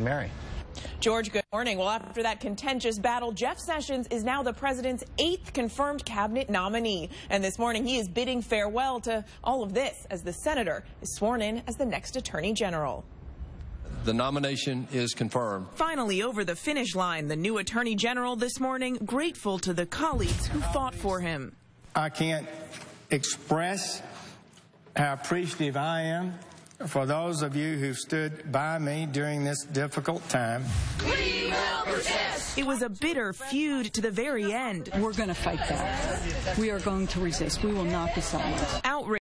Mary. George, good morning. Well, after that contentious battle, Jeff Sessions is now the president's eighth confirmed cabinet nominee. And this morning, he is bidding farewell to all of this as the senator is sworn in as the next attorney general. The nomination is confirmed. Finally, over the finish line, the new attorney general this morning grateful to the colleagues who fought for him. I can't express how appreciative I am for those of you who stood by me during this difficult time. We will persist. It was a bitter feud to the very end. We're going to fight that. We are going to resist. We will not be silent. Outrage